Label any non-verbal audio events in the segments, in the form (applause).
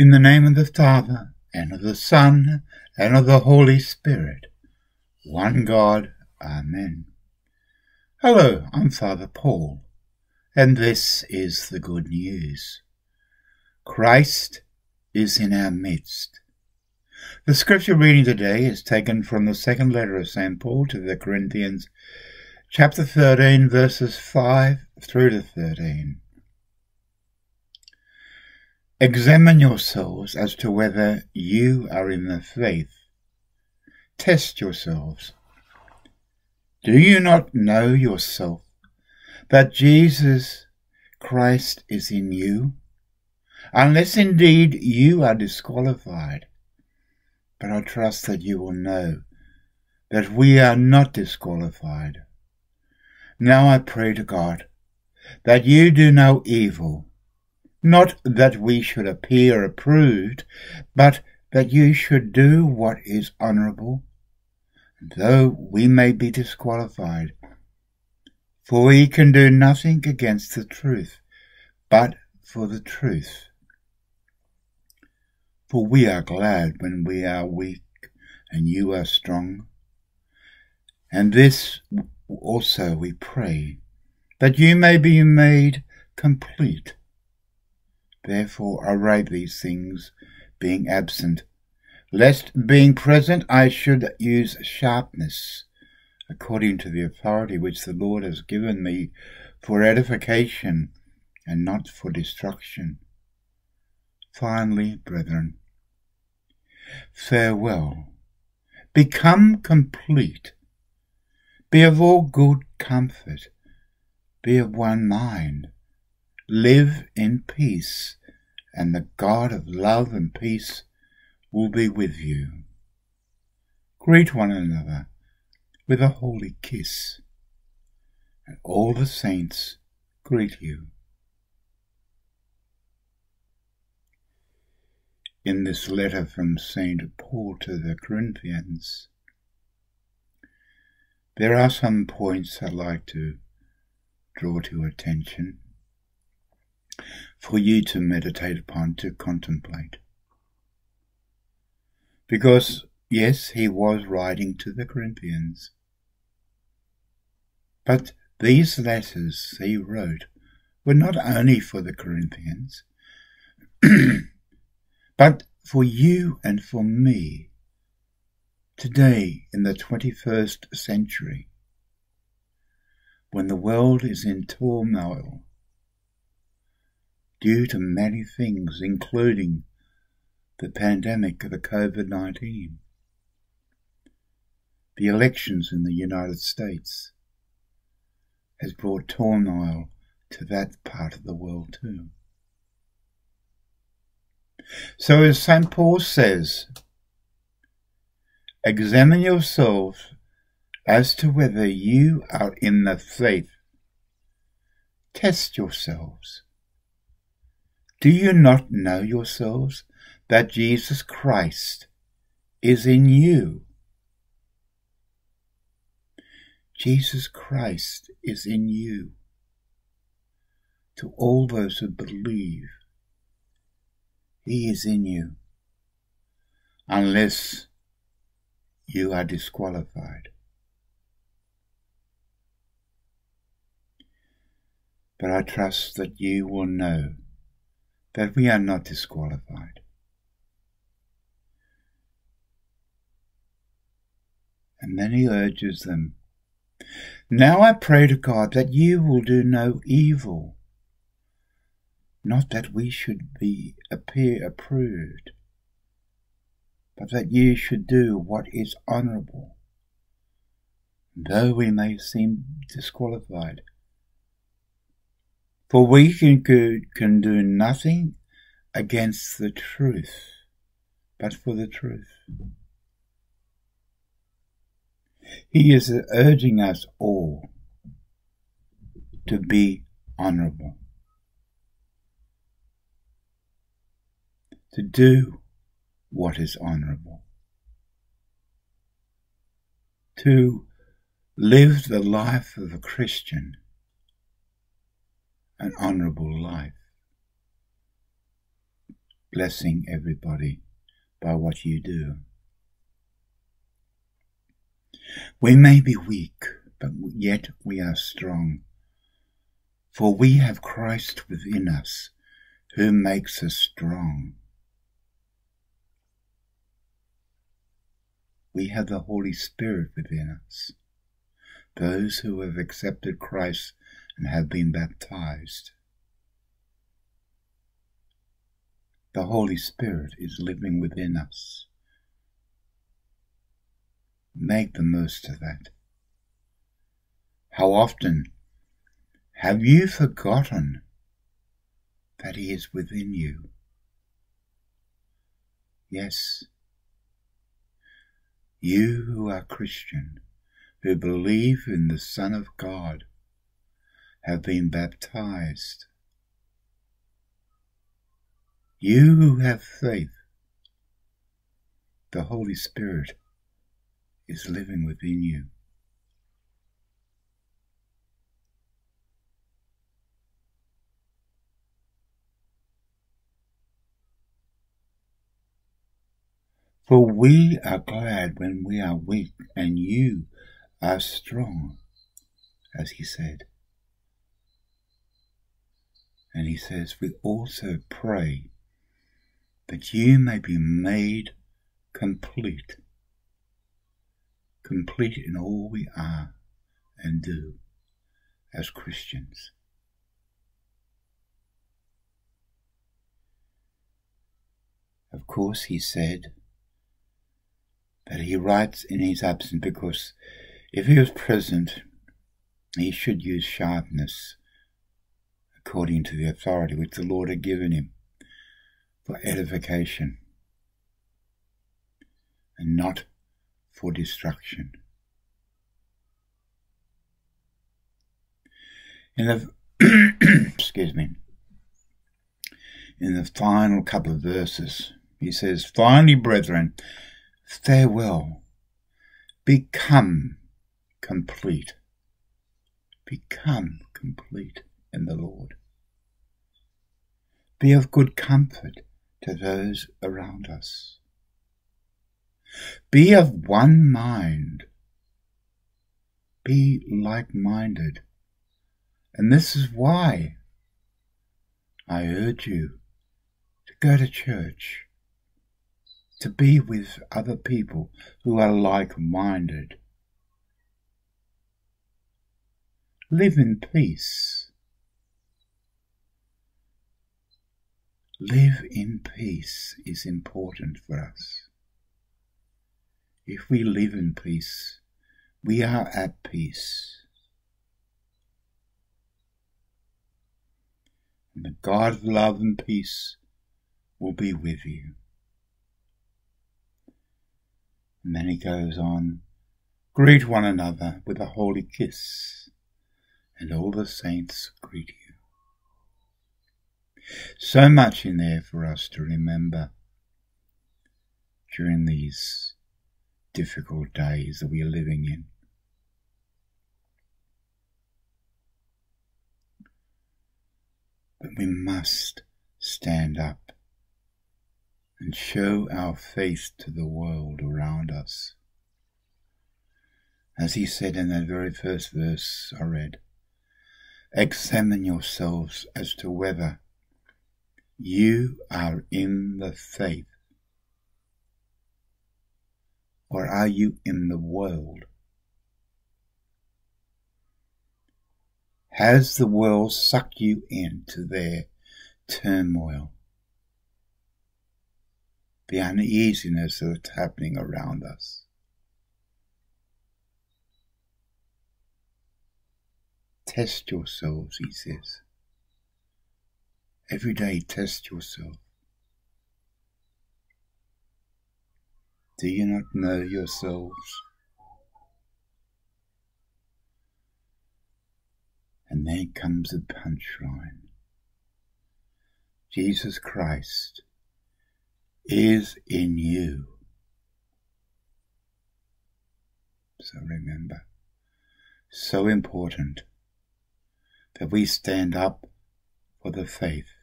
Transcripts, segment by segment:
In the name of the Father, and of the Son, and of the Holy Spirit, one God, Amen. Hello, I'm Father Paul, and this is the good news. Christ is in our midst. The scripture reading today is taken from the second letter of St. Paul to the Corinthians, chapter 13, verses 5 through to 13. Examine yourselves as to whether you are in the faith. Test yourselves. Do you not know yourself that Jesus Christ is in you? Unless indeed you are disqualified. But I trust that you will know that we are not disqualified. Now I pray to God that you do no evil not that we should appear approved, but that you should do what is honourable, though we may be disqualified. For we can do nothing against the truth, but for the truth. For we are glad when we are weak and you are strong. And this also we pray, that you may be made complete Therefore I write these things, being absent, lest being present I should use sharpness, according to the authority which the Lord has given me for edification and not for destruction. Finally, brethren, farewell. Become complete. Be of all good comfort. Be of one mind. Live in peace and the God of love and peace will be with you. Greet one another with a holy kiss, and all the saints greet you. In this letter from St. Paul to the Corinthians, there are some points I'd like to draw to attention for you to meditate upon, to contemplate. Because, yes, he was writing to the Corinthians. But these letters he wrote were not only for the Corinthians, (clears throat) but for you and for me today in the 21st century, when the world is in turmoil due to many things, including the pandemic of the COVID 19, the elections in the United States has brought turmoil to that part of the world too. So, as St. Paul says, examine yourselves as to whether you are in the faith. Test yourselves. Do you not know yourselves that Jesus Christ is in you? Jesus Christ is in you. To all those who believe, He is in you, unless you are disqualified. But I trust that you will know that we are not disqualified. And then he urges them, Now I pray to God that you will do no evil, not that we should be appear approved, but that you should do what is honourable, though we may seem disqualified. For we can, can do nothing against the truth, but for the truth. He is urging us all to be honourable, to do what is honourable, to live the life of a Christian an honourable life. blessing everybody by what you do. We may be weak, but yet we are strong. For we have Christ within us, who makes us strong. We have the Holy Spirit within us, those who have accepted Christ and have been baptized. The Holy Spirit is living within us. Make the most of that. How often have you forgotten that He is within you? Yes, you who are Christian, who believe in the Son of God, have been baptized. You who have faith, the Holy Spirit is living within you. For we are glad when we are weak, and you are strong, as he said. And he says, We also pray that you may be made complete, complete in all we are and do as Christians. Of course, he said, but he writes in his absence because if he was present, he should use sharpness according to the authority which the Lord had given him for edification and not for destruction. In the (coughs) excuse me, in the final couple of verses, he says, Finally, brethren, Farewell. Become complete. Become complete. Be of good comfort to those around us. Be of one mind. Be like minded. And this is why I urge you to go to church to be with other people who are like minded. Live in peace. Live in peace is important for us. If we live in peace, we are at peace. And the God of love and peace will be with you. And then he goes on, Greet one another with a holy kiss, and all the saints greet you. So much in there for us to remember during these difficult days that we are living in. But we must stand up and show our faith to the world around us. As he said in that very first verse I read, examine yourselves as to whether you are in the faith or are you in the world? Has the world sucked you into their turmoil? the uneasiness that's happening around us. Test yourselves, he says. Every day, test yourself. Do you not know yourselves? And then comes the punchline Jesus Christ is in you. So remember, so important that we stand up for the faith.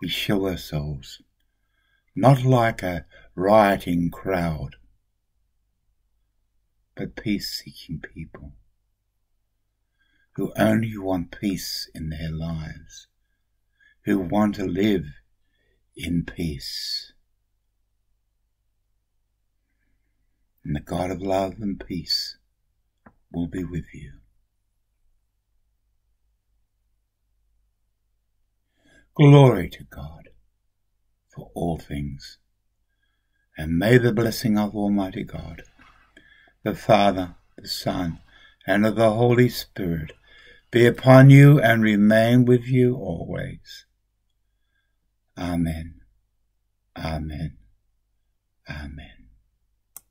We show ourselves, not like a rioting crowd, but peace-seeking people who only want peace in their lives, who want to live in peace. And the God of love and peace will be with you. Glory to God for all things. And may the blessing of Almighty God, the Father, the Son, and of the Holy Spirit be upon you and remain with you always. Amen. Amen. Amen.